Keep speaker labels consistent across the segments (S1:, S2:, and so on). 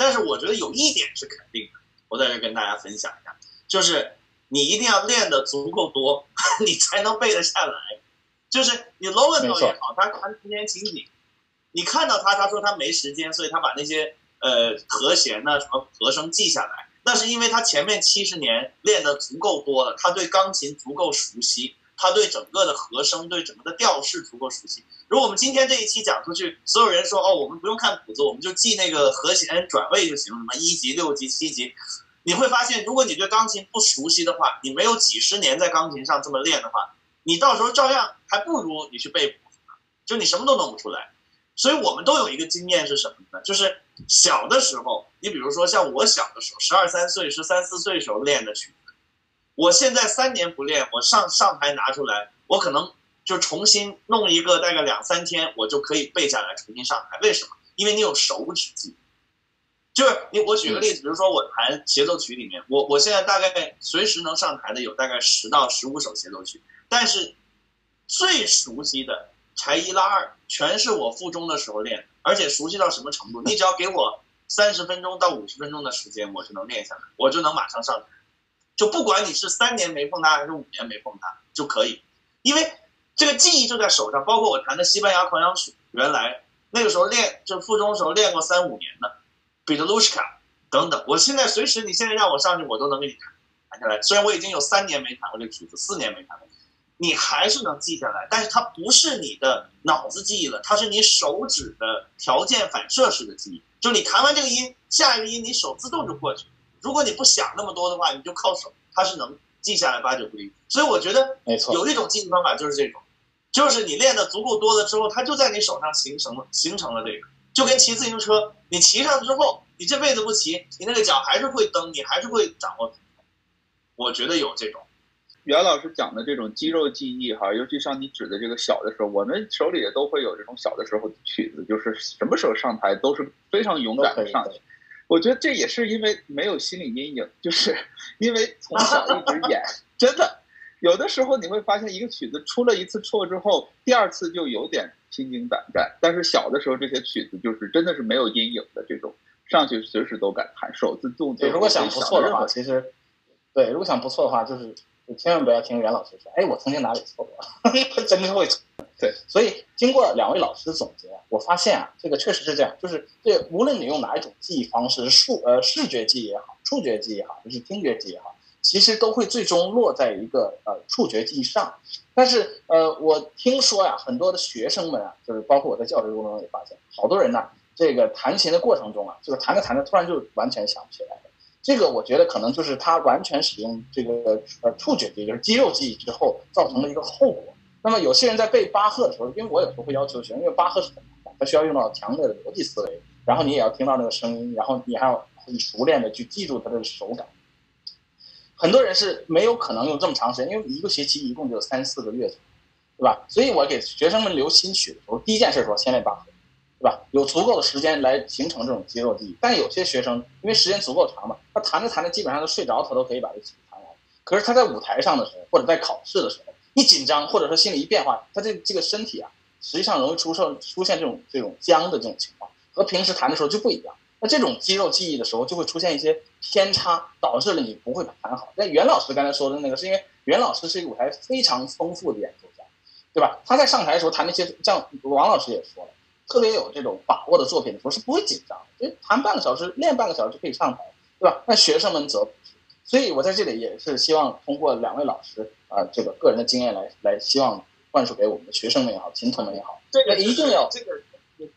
S1: 但是我觉得有一点是肯定的，我在这跟大家分享一下，就是你一定要练的足够多，你才能背得下来。就是你 Logan 也好，他弹童年情景，你看到他，他说他没时间，所以他把那些呃和弦呢、什么和声记下来。那是因为他前面七十年练的足够多了，他对钢琴足够熟悉，他对整个的和声、对整个的调式足够熟悉。如果我们今天这一期讲出去，所有人说哦，我们不用看谱子，我们就记那个和弦转位就行了，什么一级、六级、七级，你会发现，如果你对钢琴不熟悉的话，你没有几十年在钢琴上这么练的话。你到时候照样还不如你去背谱，就你什么都弄不出来。所以我们都有一个经验是什么呢？就是小的时候，你比如说像我小的时候，十二三岁、十三四岁时候练的曲子，我现在三年不练，我上上台拿出来，我可能就重新弄一个，大概两三天，我就可以背下来，重新上台。为什么？因为你有手指记。就是你，我举个例子，比如说我弹协奏曲里面，我我现在大概随时能上台的有大概十到十五首协奏曲。但是最熟悉的柴一拉二，全是我附中的时候练，而且熟悉到什么程度？你只要给我三十分钟到五十分钟的时间，我就能练下来，我就能马上上台。就不管你是三年没碰它，还是五年没碰它，就可以，因为这个记忆就在手上。包括我弹的西班牙狂想曲，原来那个时候练，就附中时候练过三五年的，彼得鲁什卡等等。我现在随时，你现在让我上去，我都能给你弹弹下来。虽然我已经有三年没弹过这个曲子，四年没弹过。你还是能记下来，但是它不是你的脑子记忆了，它是你手指的条件反射式的记忆。就你弹完这个音，下一个音你手自动就过去。如果你不想那么多的话，你就靠手，它是能记下来八九不离。所以我觉得，
S2: 没错，
S1: 有一种记忆方法就是这种，就是你练的足够多了之后，它就在你手上形成了，形成了这个。就跟骑自行车，你骑上之后，你这辈子不骑，你那个脚还是会蹬，你还是会掌握。我觉得有这种。
S3: 袁老师讲的这种肌肉记忆哈，尤其像你指的这个小的时候，我们手里也都会有这种小的时候的曲子，就是什么时候上台都是非常勇敢的上去。我觉得这也是因为没有心理阴影，就是 因为从小一直演，真的有的时候你会发现一个曲子出了一次错之后，第二次就有点心惊胆战。但是小的时候这些曲子就是真的是没有阴影的这种，上去随时都敢弹，手自动对。
S2: 如果想不错的话，其实对，如果想不错的话，就是。千万不要听袁老师说，哎，我曾经哪里错过，他 真的会错。对，所以经过两位老师的总结，我发现啊，这个确实是这样，就是这无论你用哪一种记忆方式，数呃视觉记忆也好，触觉记忆也好，还是听觉记忆也好，其实都会最终落在一个呃触觉记忆上。但是呃，我听说呀，很多的学生们啊，就是包括我在教学过程中也发现，好多人呢，这个弹琴的过程中啊，就是弹着弹着，突然就完全想不起来了。这个我觉得可能就是他完全使用这个呃触觉也，就是肌肉记忆之后造成的一个后果。那么有些人在背巴赫的时候，因为我有时候会要求学生，因为巴赫是很难的，他需要用到强烈的逻辑思维，然后你也要听到那个声音，然后你还要很熟练的去记住它的手感。很多人是没有可能用这么长时间，因为一个学期一共就三四个月，对吧？所以我给学生们留新曲的时候，第一件事说先练巴赫。对吧？有足够的时间来形成这种肌肉记忆，但有些学生因为时间足够长嘛，他弹着弹着基本上都睡着，他都可以把这曲子弹完。可是他在舞台上的时候，或者在考试的时候，一紧张，或者说心里一变化，他这这个身体啊，实际上容易出现出现这种这种僵的这种情况，和平时弹的时候就不一样。那这种肌肉记忆的时候，就会出现一些偏差，导致了你不会弹好。那袁老师刚才说的那个，是因为袁老师是一个舞台非常丰富的演奏家，对吧？他在上台的时候弹那些，像王老师也说了。特别有这种把握的作品的时候是不会紧张，因为弹半个小时、练半个小时就可以上台，对吧？那学生们则不是，所以我在这里也是希望通过两位老师啊，这个个人的经验来来，希望灌输给我们的学生们也好，琴童们也好，
S1: 这个
S2: 一定要
S1: 这个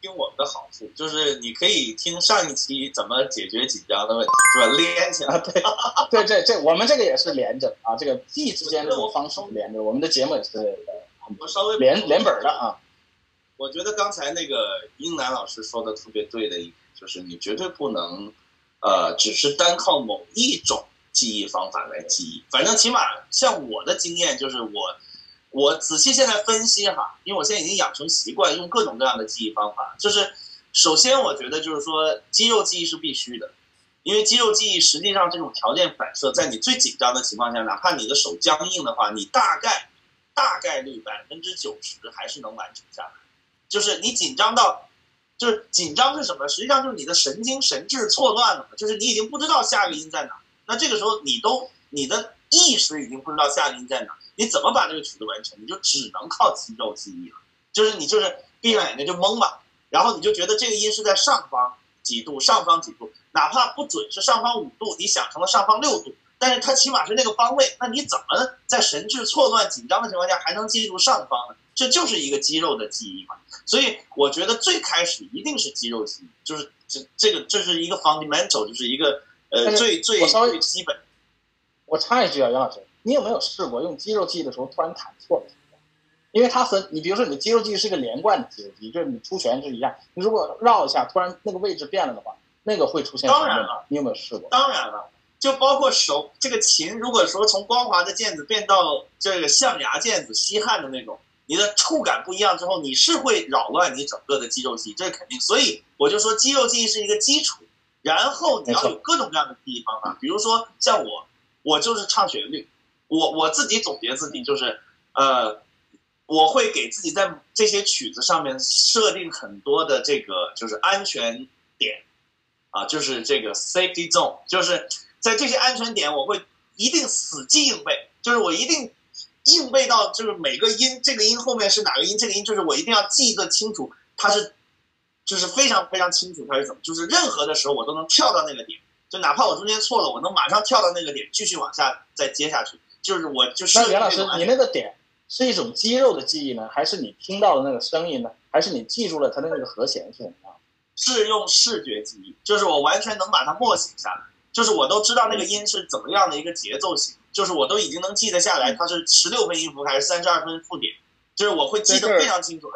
S1: 听我们的好处，就是你可以听上一期怎么解决紧张的问题，是吧？连起来，
S2: 对对对对我们这个也是连着啊，这个记忆之间的方式连着，我们的节目也是
S1: 我稍微
S2: 连连本的啊。
S1: 我觉得刚才那个英南老师说的特别对的一点，就是你绝对不能，呃，只是单靠某一种记忆方法来记忆。反正起码像我的经验，就是我，我仔细现在分析哈，因为我现在已经养成习惯，用各种各样的记忆方法。就是首先，我觉得就是说肌肉记忆是必须的，因为肌肉记忆实际上这种条件反射，在你最紧张的情况下，哪怕你的手僵硬的话，你大概大概率百分之九十还是能完成下来。就是你紧张到就是紧张是什么？实际上就是你的神经神志错乱了，就是你已经不知道下一个音在哪。那这个时候你都你的意识已经不知道下一个音在哪，你怎么把这个曲子完成？你就只能靠肌肉记忆了。就是你就是闭上眼睛就懵吧，然后你就觉得这个音是在上方几度，上方几度，哪怕不准是上方五度，你想成了上方六度。但是它起码是那个方位，那你怎么在神志错乱、紧张的情况下还能记住上方呢？这就是一个肌肉的记忆嘛。所以我觉得最开始一定是肌肉记忆，就是这这个这是一个 fundamental，就是一个呃最最最基本。
S2: 我插一句啊，杨老师，你有没有试过用肌肉记忆的时候突然弹错了？因为它和你比如说你的肌肉记忆是个连贯的肌肉记忆，就是你出拳是一样，你如果绕一下，突然那个位置变了的话，那个会出现
S1: 当然了，
S2: 你有没有试过？
S1: 当然了。就包括手这个琴，如果说从光滑的键子变到这个象牙键子、稀罕的那种，你的触感不一样之后，你是会扰乱你整个的肌肉记忆，这是肯定。所以我就说，肌肉记忆是一个基础，然后你要有各种各样的记忆方法。比如说像我，我就是唱旋律，我我自己总结自己就是，呃，我会给自己在这些曲子上面设定很多的这个就是安全点，啊，就是这个 safety zone，就是。在这些安全点，我会一定死记硬背，就是我一定硬背到，就是每个音，这个音后面是哪个音，这个音就是我一定要记得清楚，它是，就是非常非常清楚它是怎么，就是任何的时候我都能跳到那个点，就哪怕我中间错了，我能马上跳到那个点，继续往下再接下去，就是我就是。
S2: 那袁老师，你那个点是一种肌肉的记忆呢，还是你听到的那个声音呢，还是你记住了它的那个和弦是怎么样？
S1: 是用视觉记忆，就是我完全能把它默写下来。就是我都知道那个音是怎么样的一个节奏型，就是我都已经能记得下来，它是十六分音符还是三十二分附点，就是我会记得非常清楚。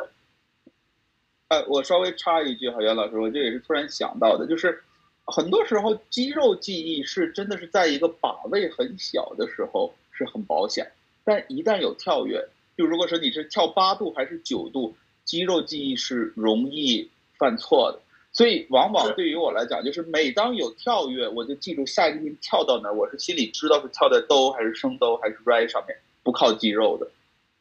S3: 呃，我稍微插一句哈，袁老师，我这也是突然想到的，就是很多时候肌肉记忆是真的是在一个把位很小的时候是很保险，但一旦有跳跃，就如果说你是跳八度还是九度，肌肉记忆是容易犯错的。所以，往往对于我来讲，就是每当有跳跃，我就记住下一个音跳到哪儿，我是心里知道是跳在哆还是升哆还是 re 上面，不靠肌肉的。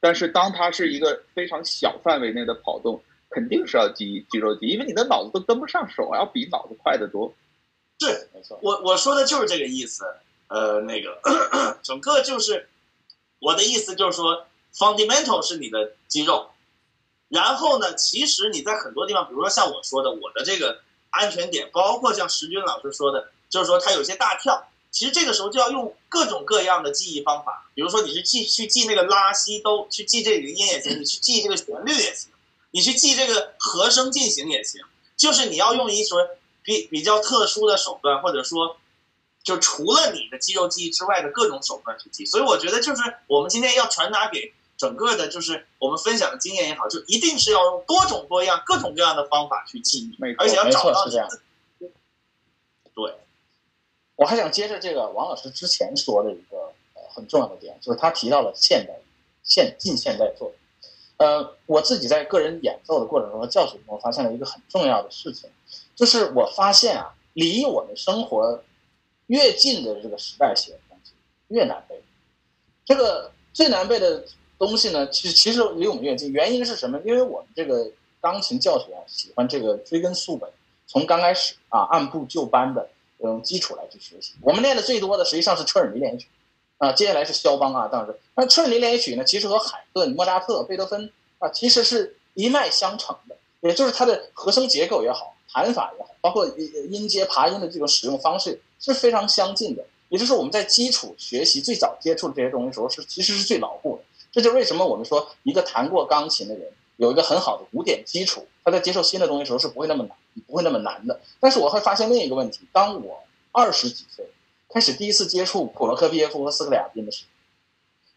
S3: 但是，当它是一个非常小范围内的跑动，肯定是要记肌肉记，因为你的脑子都跟不上手，要比脑子快得多。
S1: 是，没错，我我说的就是这个意思。呃，那个，整个就是我的意思，就是说，fundamental 是你的肌肉。然后呢？其实你在很多地方，比如说像我说的，我的这个安全点，包括像石军老师说的，就是说他有些大跳。其实这个时候就要用各种各样的记忆方法，比如说你是记去记那个拉西都，去记这个音也行，你去记这个旋律也行，你去记这个和声进行也行。就是你要用一种比比较特殊的手段，或者说就除了你的肌肉记忆之外的各种手段去记。所以我觉得就是我们今天要传达给。整个的，就是我们分享的经验也好，就一定是要用多种多样、各种各样的方法去记忆，而且要找到
S2: 这样。
S1: 对，
S2: 我还想接着这个王老师之前说的一个呃很重要的点，就是他提到了现代、现近现代作。呃，我自己在个人演奏的过程中和教学中，发现了一个很重要的事情，就是我发现啊，离我们生活越近的这个时代写的东西越难背。这个最难背的。东西呢，其实其实离我们越近，原因是什么？因为我们这个钢琴教学啊，喜欢这个追根溯本，从刚开始啊，按部就班的用基础来去学习。我们练的最多的实际上是车尔尼练习曲，啊，接下来是肖邦啊，当然，那车尔尼练习曲呢，其实和海顿、莫扎特、贝多芬啊，其实是一脉相承的，也就是它的和声结构也好，弹法也好，包括音音阶、爬音的这种使用方式是非常相近的。也就是我们在基础学习最早接触这些东西时候，是其实是最牢固的。这就为什么我们说一个弹过钢琴的人有一个很好的古典基础，他在接受新的东西的时候是不会那么难，不会那么难的。但是我会发现另一个问题：当我二十几岁开始第一次接触普罗科菲耶夫和斯克里亚宾的时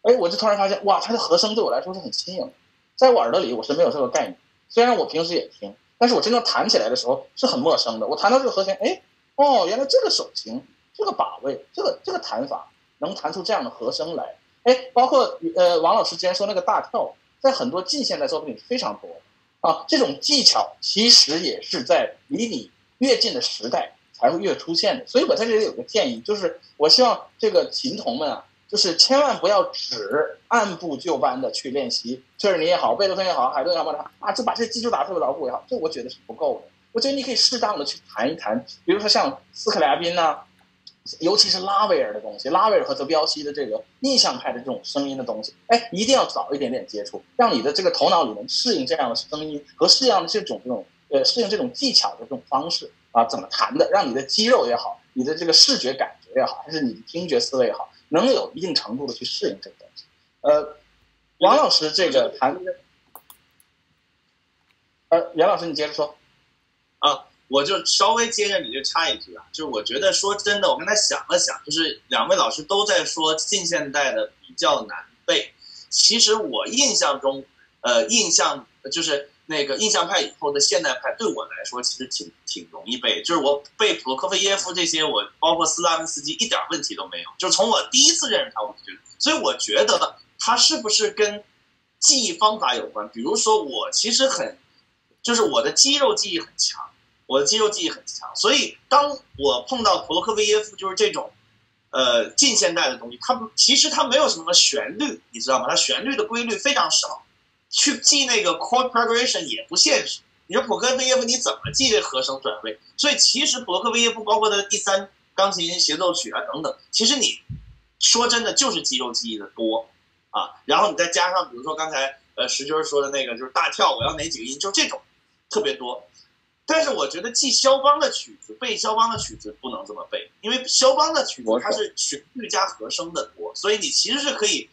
S2: 候，哎，我就突然发现，哇，他的和声对我来说是很新颖的，在我耳朵里我是没有这个概念。虽然我平时也听，但是我真正弹起来的时候是很陌生的。我弹到这个和弦，哎，哦，原来这个手型、这个把位、这个这个弹法能弹出这样的和声来。哎，包括呃，王老师之前说那个大跳，在很多近现代作品里非常多啊。这种技巧其实也是在离你越近的时代才会越出现的。所以我在这里有个建议，就是我希望这个琴童们啊，就是千万不要只按部就班的去练习，就是你也好，贝多芬也好，海顿也好，啊，就把这基础打特别牢固也好，这我觉得是不够的。我觉得你可以适当的去谈一谈，比如说像斯克里亚宾呐，尤其是拉威尔的东西，拉威尔和泽彪西的这个印象派的这种声音的东西，哎，一定要早一点点接触，让你的这个头脑里能适应这样的声音和适应这种这种呃适应这种技巧的这种方式啊，怎么弹的，让你的肌肉也好，你的这个视觉感觉也好，还是你的听觉思维也好，能有一定程度的去适应这个东西。呃，王老师这个弹，呃，袁老师你接着说。
S1: 我就稍微接着你就插一句啊，就是我觉得说真的，我刚才想了想，就是两位老师都在说近现代的比较难背，其实我印象中，呃，印象就是那个印象派以后的现代派，对我来说其实挺挺容易背，就是我背普罗科菲耶夫这些，我包括斯拉文斯基一点问题都没有，就从我第一次认识他，我就觉得，所以我觉得他是不是跟记忆方法有关？比如说我其实很，就是我的肌肉记忆很强。我的肌肉记忆很强，所以当我碰到普罗科菲耶夫，就是这种，呃，近现代的东西，它其实它没有什么旋律，你知道吗？它旋律的规律非常少，去记那个 chord progression 也不现实。你说普罗科菲耶夫你怎么记这和声转位？所以其实普罗科菲耶夫包括他的第三钢琴协奏曲啊等等，其实你说真的就是肌肉记忆的多啊。然后你再加上比如说刚才呃石军说的那个就是大跳，我要哪几个音，就这种特别多。但是我觉得记肖邦的曲子，背肖邦的曲子不能这么背，因为肖邦的曲子它是旋律加和声的多，所以你其实是可以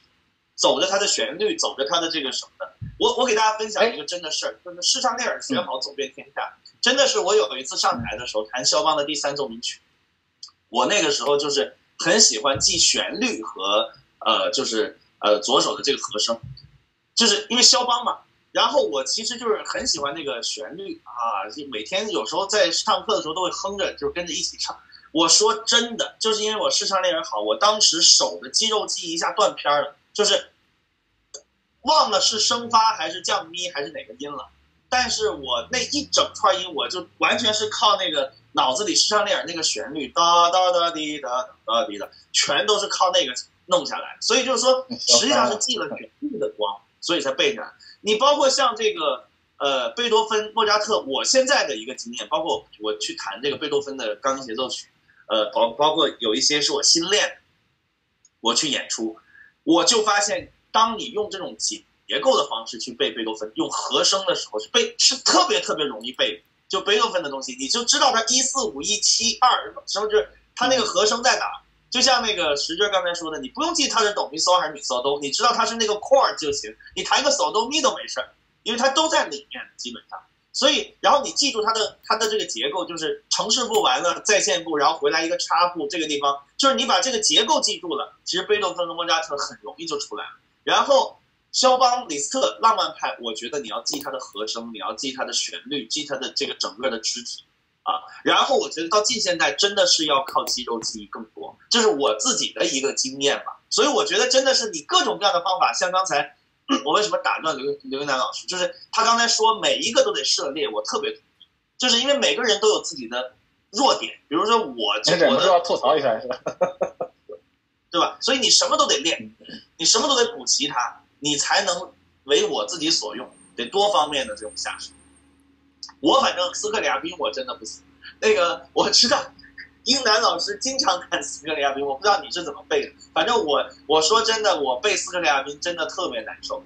S1: 走着它的旋律，走着它的这个什么的。我我给大家分享一个真的事儿，就是施尚列尔学好走遍天下，真的是我有一次上台的时候弹肖邦的第三奏鸣曲，我那个时候就是很喜欢记旋律和呃就是呃左手的这个和声，就是因为肖邦嘛。然后我其实就是很喜欢那个旋律啊，就每天有时候在上课的时候都会哼着，就跟着一起唱。我说真的，就是因为我视唱练人好，我当时手的肌肉记忆一下断片了，就是忘了是升发还是降咪还是哪个音了。但是我那一整串音，我就完全是靠那个脑子里视唱练人那个旋律哒哒哒滴哒哒滴的，全都是靠那个弄下来。所以就是说，实际上是记了旋律的光，所以才背下来。你包括像这个，呃，贝多芬、莫扎特，我现在的一个经验，包括我去弹这个贝多芬的钢琴协奏曲，呃，包包括有一些是我新练，我去演出，我就发现，当你用这种结结构的方式去背贝多芬，用和声的时候去背，是特别特别容易背。就贝多芬的东西，你就知道它一四五一七二，是不是？它那个和声在哪？就像那个石军刚才说的，你不用记它是哆咪嗦还是咪嗦哆，你知道它是那个 chord 就行。你弹个嗦哆咪都没事儿，因为它都在里面基本上。所以，然后你记住它的它的这个结构，就是城市部完了在线部，然后回来一个插部，这个地方就是你把这个结构记住了，其实贝多芬和莫扎特很容易就出来了。然后肖邦、李斯特浪漫派，我觉得你要记它的和声，你要记它的旋律，记它的这个整个的肢体。啊，然后我觉得到近现代真的是要靠肌肉记忆更多，这是我自己的一个经验吧。所以我觉得真的是你各种各样的方法，像刚才 我为什么打断刘刘云南老师，就是他刚才说每一个都得涉猎，我特别同意，就是因为每个人都有自己的弱点，比如说我，我
S2: 都要吐槽一下是吧？
S1: 对吧？所以你什么都得练，你什么都得补齐它，你才能为我自己所用，得多方面的这种下手。我反正斯克里亚宾我真的不行，那个我知道，英南老师经常看斯克里亚宾，我不知道你是怎么背的。反正我我说真的，我背斯克里亚宾真的特别难受。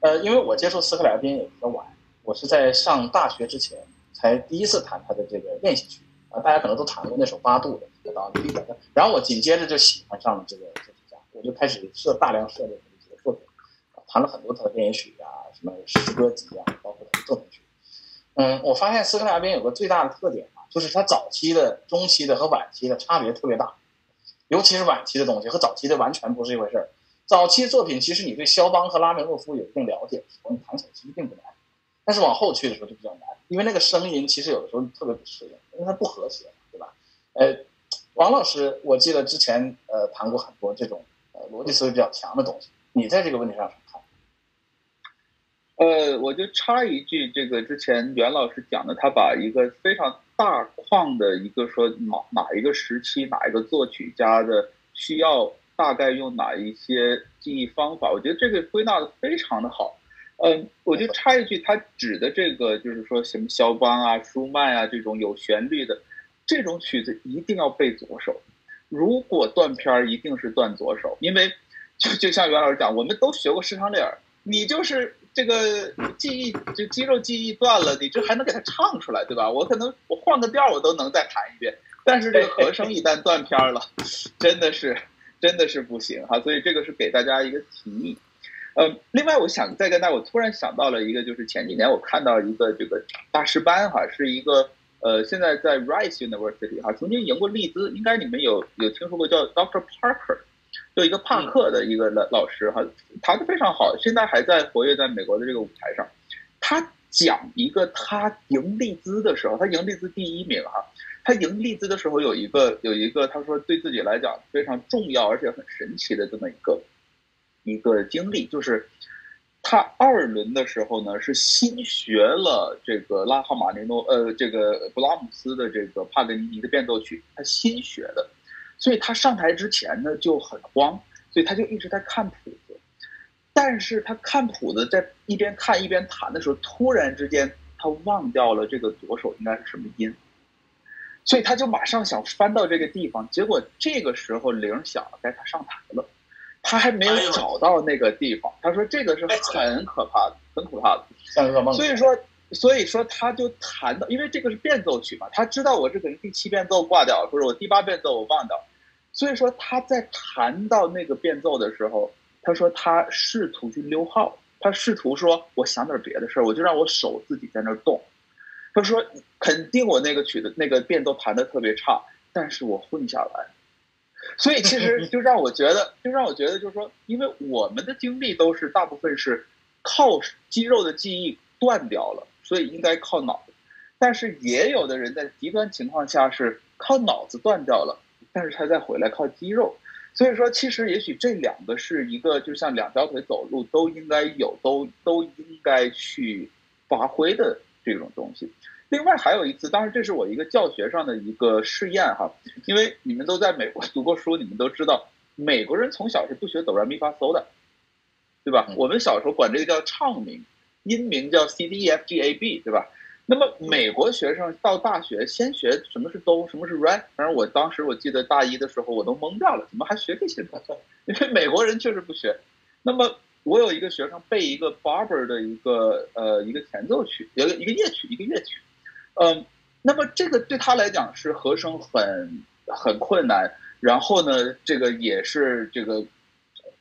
S2: 呃，因为我接触斯克里亚宾也比较晚，我是在上大学之前才第一次弹他的这个练习曲啊，大家可能都弹过那首八度的，然后我紧接着就喜欢上了这个作曲家，我就开始涉大量涉猎他的这个作品，弹了很多他的练习曲啊，什么诗歌集啊，包括他的奏鸣曲。嗯，我发现斯克里亚宾有个最大的特点啊，就是它早期的、中期的和晚期的差别特别大，尤其是晚期的东西和早期的完全不是一回事儿。早期作品其实你对肖邦和拉梅洛夫有一定了解的时候，你弹起来其实并不难，但是往后去的时候就比较难，因为那个声音其实有的时候特别不适应，因为它不和谐，对吧？呃，王老师，我记得之前呃谈过很多这种呃逻辑思维比较强的东西，你在这个问题上。
S3: 呃，我就插一句，这个之前袁老师讲的，他把一个非常大框的一个说哪哪一个时期哪一个作曲家的需要大概用哪一些记忆方法，我觉得这个归纳的非常的好。嗯，我就插一句，他指的这个就是说什么肖邦啊、舒曼啊这种有旋律的这种曲子，一定要背左手。如果断片儿，一定是断左手，因为就就像袁老师讲，我们都学过视唱练耳，你就是这个记忆就肌肉记忆断了，你这还能给他唱出来，对吧？我可能我换个调我都能再弹一遍，但是这个 和声一旦断片儿了，真的是真的是不行哈。所以这个是给大家一个提议。呃，另外我想再跟大家，我突然想到了一个，就是前几年我看到一个这个大师班哈，是一个呃，现在在 Rice University 哈，曾经赢过利兹，应该你们有有听说过叫 Dr. Parker，就一个帕克的一个老老师哈，弹的非常好，现在还在活跃在美国的这个舞台上。他讲一个他赢利兹的时候，他赢利兹第一名哈，他赢利兹的时候有一个有一个他说对自己来讲非常重要而且很神奇的这么一个。一个经历就是，他二轮的时候呢是新学了这个拉赫玛尼诺呃这个布拉姆斯的这个帕格尼尼的变奏曲，他新学的，所以他上台之前呢就很慌，所以他就一直在看谱子，但是他看谱子在一边看一边弹的时候，突然之间他忘掉了这个左手应该是什么音，所以他就马上想翻到这个地方，结果这个时候铃响了，该他上台了。他还没有找到那个地方，他说这个是很可怕的，很可怕的，
S2: 像噩梦。
S3: 所以说，所以说他就弹到，因为这个是变奏曲嘛，他知道我这可能第七变奏挂掉，或者我第八变奏我忘掉，所以说他在弹到那个变奏的时候，他说他试图去溜号，他试图说我想点别的事儿，我就让我手自己在那儿动。他说肯定我那个曲子那个变奏弹的特别差，但是我混下来。所以其实就让我觉得，就让我觉得，就是说，因为我们的经历都是大部分是靠肌肉的记忆断掉了，所以应该靠脑子。但是也有的人在极端情况下是靠脑子断掉了，但是他再回来靠肌肉。所以说，其实也许这两个是一个，就像两条腿走路都应该有，都都应该去发挥的这种东西。另外还有一次，当然这是我一个教学上的一个试验哈，因为你们都在美国 读过书，你们都知道，美国人从小是不学哆来咪发嗦的，对吧？我们小时候管这个叫唱名，音名叫 C D E F G A B，对吧？那么美国学生到大学先学什么是哆，什么是 re，反正我当时我记得大一的时候我都懵掉了，怎么还学这些呢？因为美国人确实不学。那么我有一个学生背一个 Barber 的一个呃一个前奏曲，一个一个夜曲，一个乐曲。嗯，那么这个对他来讲是和声很很困难，然后呢，这个也是这个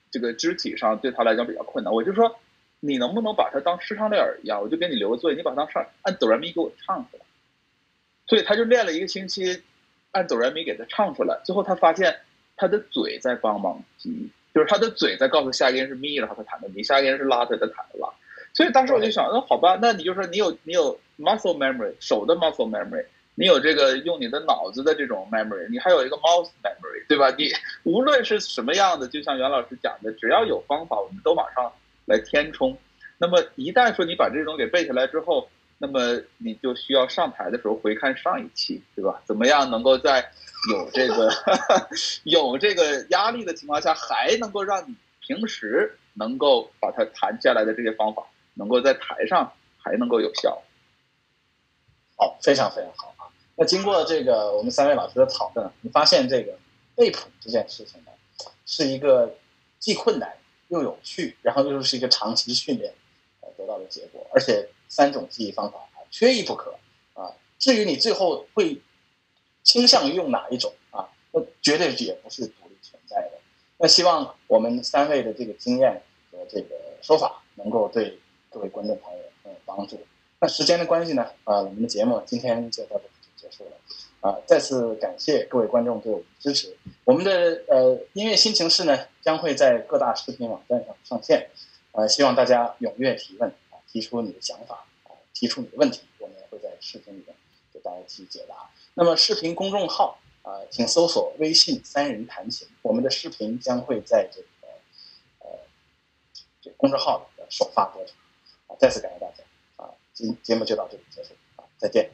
S3: 这个肢体上对他来讲比较困难。我就说，你能不能把它当视唱练耳一样？我就给你留个作业，你把它当上按哆来咪给我唱出来。所以他就练了一个星期，按哆来咪给他唱出来。最后他发现他的嘴在帮忙记忆，就是他的嘴在告诉下一个人是咪，然后他弹的咪，下一个人是拉，他弹的拉。所以当时我就想，那好吧，那你就说你有你有 muscle memory 手的 muscle memory，你有这个用你的脑子的这种 memory，你还有一个 mouth memory，对吧？你无论是什么样的，就像袁老师讲的，只要有方法，我们都往上来填充。那么一旦说你把这种给背下来之后，那么你就需要上台的时候回看上一期，对吧？怎么样能够在有这个 有这个压力的情况下，还能够让你平时能够把它弹下来的这些方法。能够在台上还能够有效，
S2: 好，非常非常好啊！那经过这个我们三位老师的讨论，你发现这个背谱这件事情呢，是一个既困难又有趣，然后又是一个长期训练呃得到的结果，而且三种记忆方法缺一不可啊！至于你最后会倾向于用哪一种啊，那绝对也不是独立存在的。那希望我们三位的这个经验和这个说法能够对。各位观众朋友，有帮助。那时间的关系呢，啊，我们的节目今天就到这里就结束了。啊，再次感谢各位观众对我们的支持。我们的呃音乐新情势呢，将会在各大视频网站上上线。呃，希望大家踊跃提问啊，提出你的想法啊，提出你的问题，我们也会在视频里面给大家去解答。那么视频公众号啊，请搜索微信“三人弹琴”，我们的视频将会在这个呃这公众号里的首发播出。再次感谢大家啊！今节目就到这里结束啊，再见。